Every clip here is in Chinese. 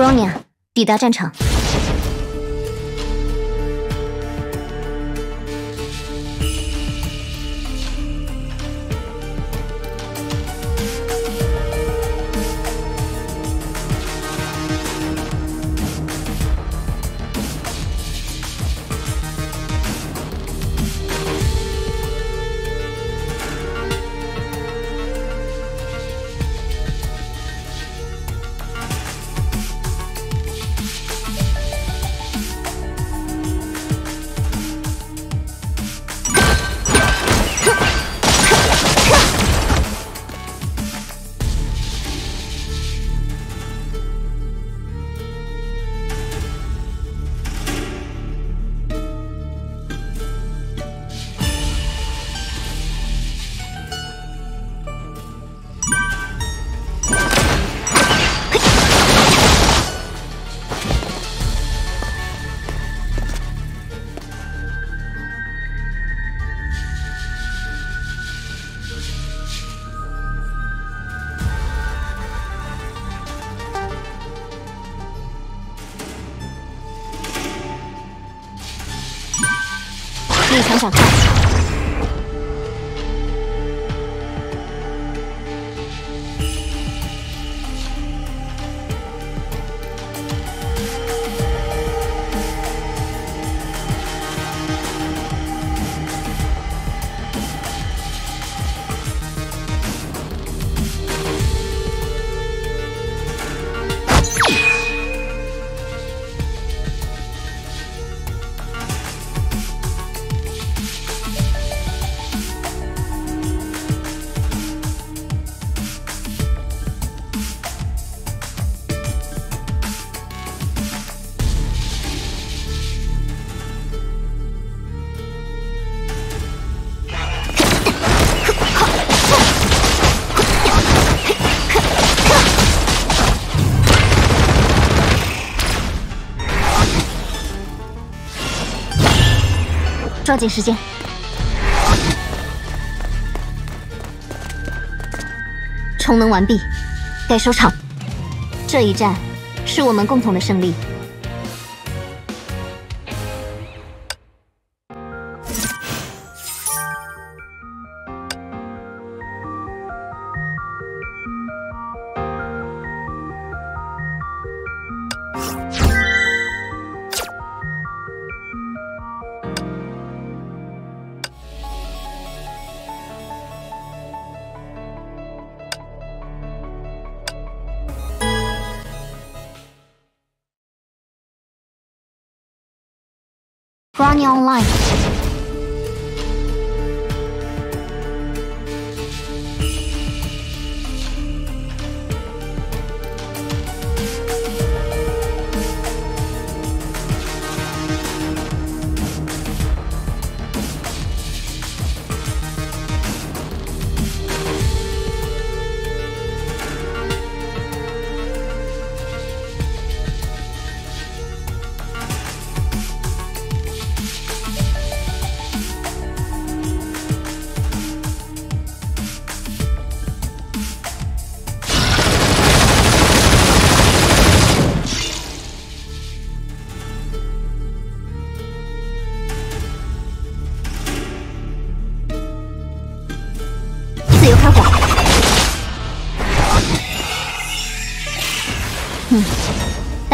Bronya 抵达战场。想看。抓紧时间，充能完毕，该收场。这一战是我们共同的胜利。Running Online.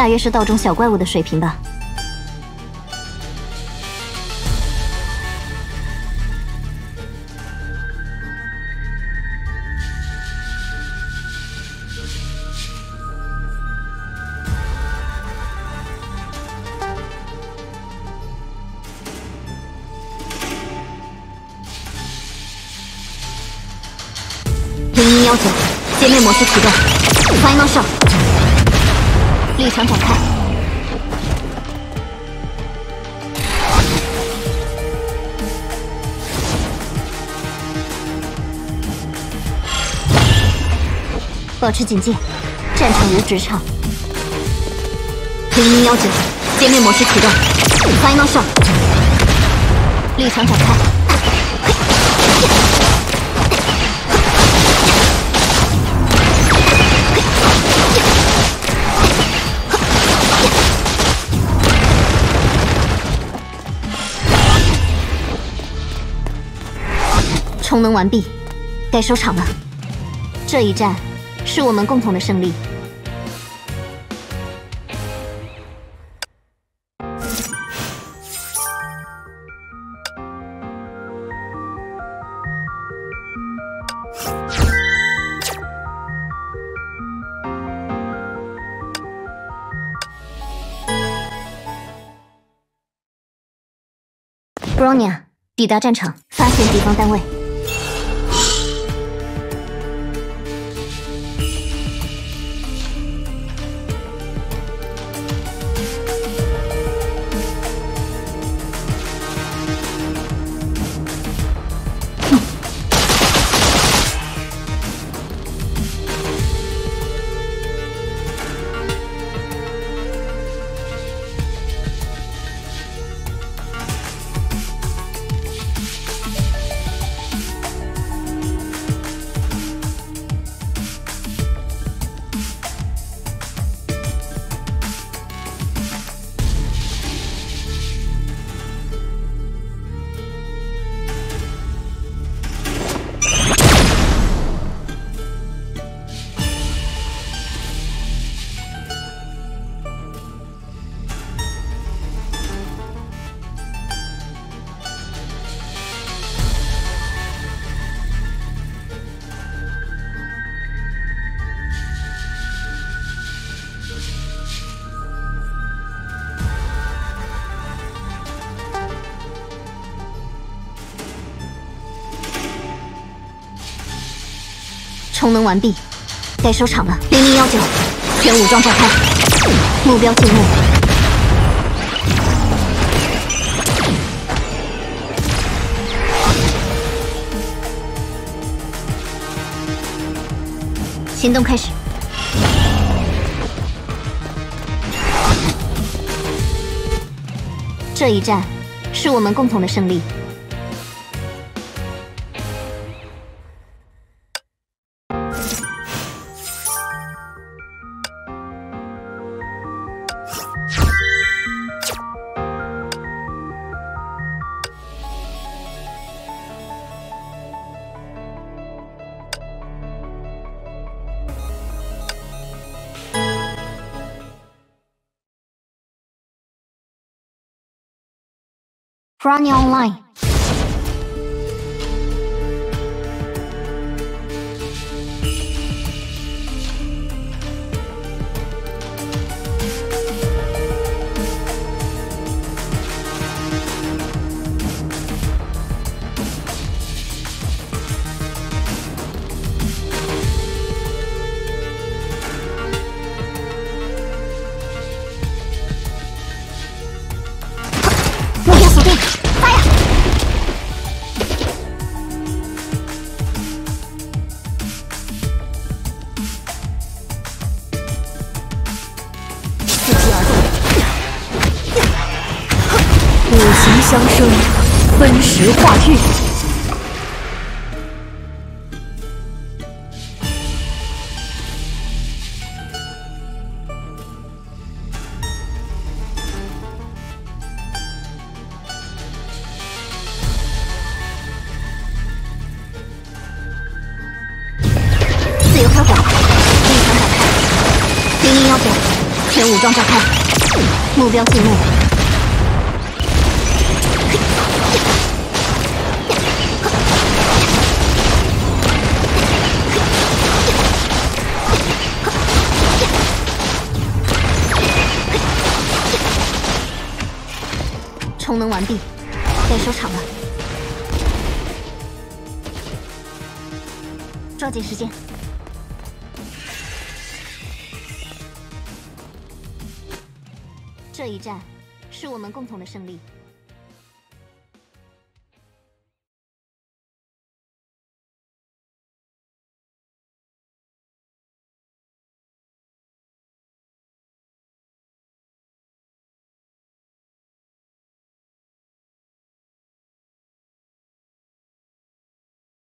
大约是道中小怪物的水平吧。零零幺九，界面模式启动，Final Shot，立场展开。保持警戒，战场如职场。零零幺九，界面模式启动，Final Shot，立场展开。充能完毕，该收场了。这一战是我们共同的胜利。Bronya 抵达战场，发现敌方单位。充能完毕，该收场了。零零幺九，全武装召开，目标进入。行动开始。这一战是我们共同的胜利。Ronnie Online. 相生，分时化育。自由开火，立场展开。零零幺九，全武装召开，目标进入。完毕，该收场了。抓紧时间，这一战是我们共同的胜利。